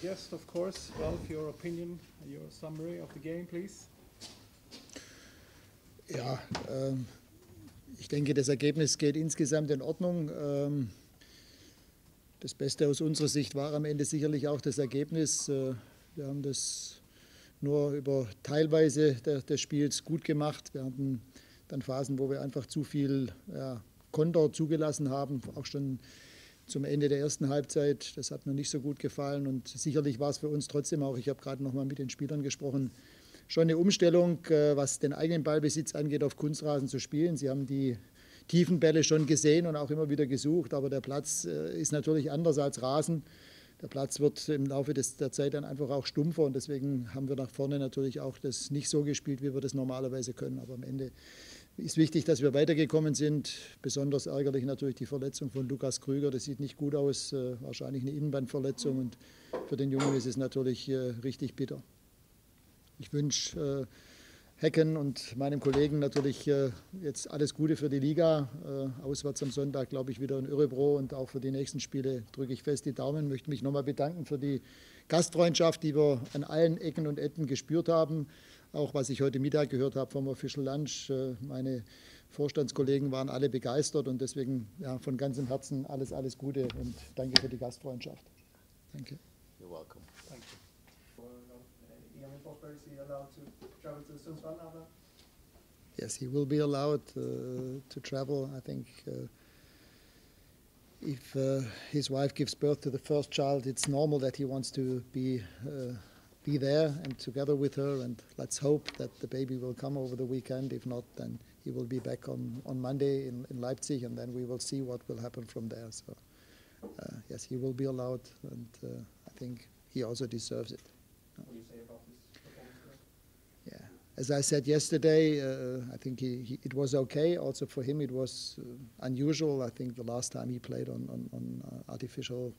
guest, of course. Ralph, your opinion, your summary of the game, please. Ja, ähm, ich denke, das Ergebnis geht insgesamt in Ordnung. Ähm, das Beste aus unserer Sicht war am Ende sicherlich auch das Ergebnis. Äh, wir haben das nur über teilweise des Spiels gut gemacht. Wir hatten dann Phasen, wo wir einfach zu viel ja, Konter zugelassen haben, auch schon zum Ende der ersten Halbzeit. Das hat mir nicht so gut gefallen und sicherlich war es für uns trotzdem auch, ich habe gerade noch mal mit den Spielern gesprochen, schon eine Umstellung, äh, was den eigenen Ballbesitz angeht, auf Kunstrasen zu spielen. Sie haben die tiefen Bälle schon gesehen und auch immer wieder gesucht, aber der Platz äh, ist natürlich anders als Rasen. Der Platz wird im Laufe des, der Zeit dann einfach auch stumpfer und deswegen haben wir nach vorne natürlich auch das nicht so gespielt, wie wir das normalerweise können. Aber am Ende ist wichtig, dass wir weitergekommen sind. Besonders ärgerlich natürlich die Verletzung von Lukas Krüger. Das sieht nicht gut aus. Äh, wahrscheinlich eine Innenbandverletzung. Und für den Jungen ist es natürlich äh, richtig bitter. Ich wünsche äh, Hecken und meinem Kollegen natürlich jetzt alles Gute für die Liga. Auswärts am Sonntag, glaube ich, wieder in Örebro und auch für die nächsten Spiele drücke ich fest die Daumen. Möchte mich nochmal bedanken für die Gastfreundschaft, die wir an allen Ecken und Enden gespürt haben. Auch was ich heute Mittag gehört habe vom Official Lunch, äh, meine Vorstandskollegen waren alle begeistert und deswegen ja, von ganzem Herzen alles, alles Gute und danke für die Gastfreundschaft. Danke. You're welcome. Thank you. Yes, he will be allowed uh, to travel. I think uh, if uh, his wife gives birth to the first child, it's normal that he wants to be uh, be there and together with her. And let's hope that the baby will come over the weekend. If not, then he will be back on, on Monday in, in Leipzig, and then we will see what will happen from there. So, uh, yes, he will be allowed, and uh, I think he also deserves it. What do you say about this performance? Yeah, as I said yesterday, uh, I think he, he, it was okay. Also for him, it was uh, unusual. I think the last time he played on, on, on uh, artificial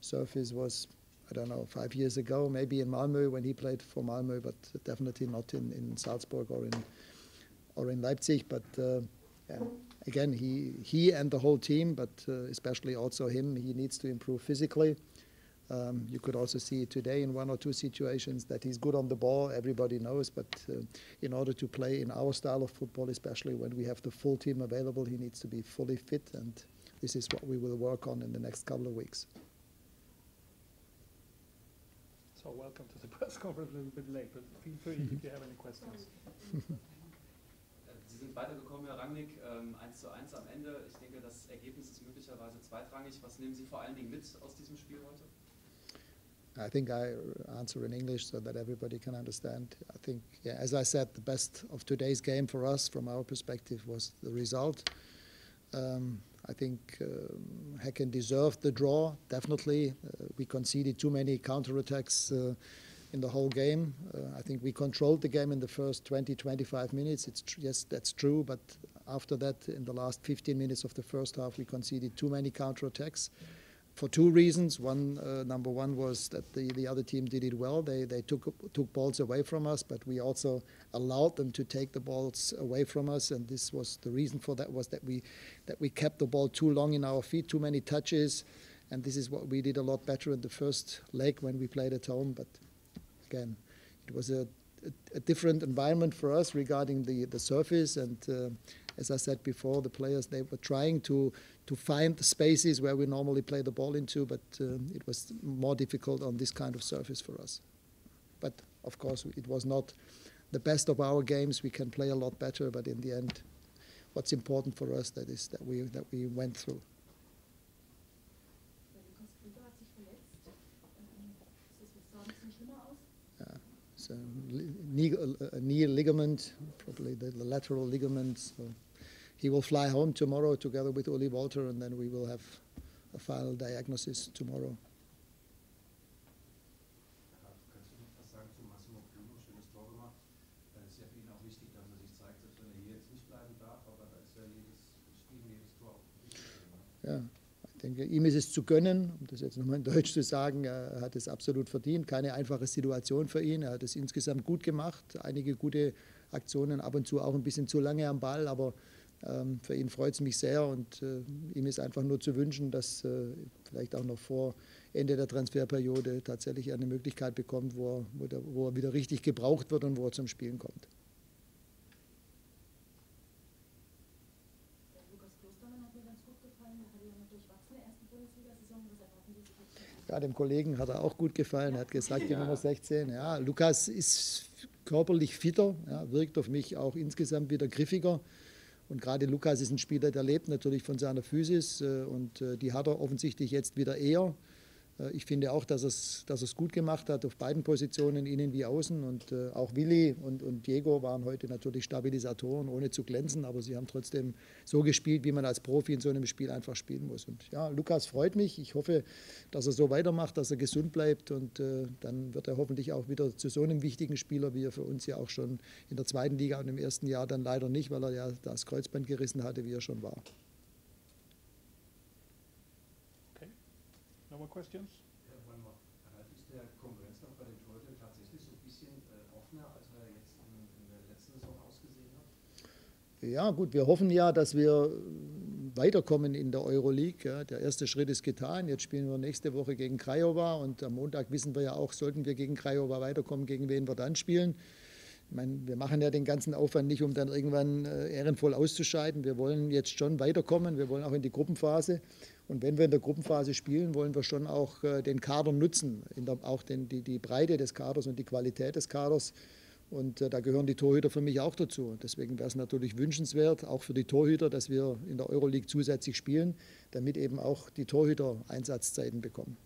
surface was I don't know, five years ago, maybe in Malmö when he played for Malmö, but definitely not in, in Salzburg or in or in Leipzig. But uh, yeah, again, he he and the whole team, but uh, especially also him, he needs to improve physically. Um, you could also see today in one or two situations that he's good on the ball. Everybody knows, but uh, in order to play in our style of football, especially when we have the full team available, he needs to be fully fit, and this is what we will work on in the next couple of weeks. So welcome to the press conference a little bit late, but feel free if you have any questions. Sie sind weitergekommen, Herr Rangnick, ähm, 1 zu 1 am Ende. Ich denke, das Ergebnis ist möglicherweise zweitrangig. Was nehmen Sie vor allen Dingen mit aus diesem Spiel heute? I think I answer in English so that everybody can understand. I think, yeah, as I said, the best of today's game for us, from our perspective, was the result. Um, I think um, Häcken deserved the draw, definitely. Uh, we conceded too many counterattacks uh, in the whole game. Uh, I think we controlled the game in the first 20, 25 minutes. It's yes, that's true, but after that, in the last 15 minutes of the first half, we conceded too many counterattacks. attacks for two reasons. One, uh, number one was that the, the other team did it well. They, they took, took balls away from us, but we also allowed them to take the balls away from us. And this was the reason for that was that we, that we kept the ball too long in our feet, too many touches. And this is what we did a lot better in the first leg when we played at home. But again, it was a, a, a different environment for us regarding the, the surface. And uh, as I said before, the players, they were trying to to find the spaces where we normally play the ball into, but um, it was more difficult on this kind of surface for us. But of course, it was not the best of our games. We can play a lot better, but in the end, what's important for us that is that we that we went through. Uh, so knee, a knee ligament, probably the, the lateral ligament. So he will fly home tomorrow together with Uli Walter, and then we will have a final diagnosis tomorrow. Ich denke, ihm ist es zu gönnen, um das jetzt nochmal in Deutsch zu sagen, er hat es absolut verdient. Keine einfache Situation für ihn. Er hat es insgesamt gut gemacht. Einige gute Aktionen, ab und zu auch ein bisschen zu lange am Ball, aber Ähm, für ihn freut es mich sehr und äh, ihm ist einfach nur zu wünschen, dass äh, vielleicht auch noch vor Ende der Transferperiode tatsächlich eine Möglichkeit bekommt, wo er, wo, wo er wieder richtig gebraucht wird und wo er zum Spielen kommt. Ja, dem Kollegen hat er auch gut gefallen. Er hat gesagt, die Nummer 16. Ja, Lukas ist körperlich fitter, ja, wirkt auf mich auch insgesamt wieder griffiger. Und gerade Lukas ist ein Spieler, der lebt natürlich von seiner Physis äh, und äh, die hat er offensichtlich jetzt wieder eher. Äh, ich finde auch, dass es dass gut gemacht hat auf beiden Positionen, innen wie außen. Und äh, auch Willi und, und Diego waren heute natürlich Stabilisatoren, ohne zu glänzen, aber sie haben trotzdem so gespielt, wie man als Profi in so einem Spiel einfach spielen muss. Und ja, Lukas freut mich. Ich hoffe, dass er so weitermacht, dass er gesund bleibt und äh, dann wird er hoffentlich auch wieder zu so einem wichtigen Spieler, wie er für uns ja auch schon in der zweiten Liga und im ersten Jahr dann leider nicht, weil er ja das Kreuzband gerissen hatte, wie er schon war. No more questions? Ja, Ralf, ist der Konkurrenz noch bei den Torhütern tatsächlich so ein bisschen äh, offener, als er jetzt in, in, der letzten Saison ausgesehen hat? Ja, gut, wir hoffen ja, dass wir weiterkommen in der Euroleague. Ja. Der erste Schritt ist getan. Jetzt spielen wir nächste Woche gegen Craiova und am Montag wissen wir ja auch, sollten wir gegen Craiova weiterkommen, gegen wen wir dann spielen. Ich meine, wir machen ja den ganzen Aufwand nicht, um dann irgendwann äh, ehrenvoll auszuscheiden. Wir wollen jetzt schon weiterkommen. Wir wollen auch in die Gruppenphase. Und wenn wir in der Gruppenphase spielen, wollen wir schon auch äh, den Kader nutzen, der, auch den, die, die, Breite des Kaders und die Qualität des Kaders. Und äh, da gehören die Torhüter für mich auch dazu. Deswegen wäre es natürlich wünschenswert, auch für die Torhüter, dass wir in der Euroleague zusätzlich spielen, damit eben auch die Torhüter Einsatzzeiten bekommen.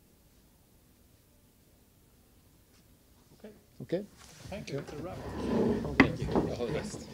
Okay. Okay. Thank you. Thank you. All the best.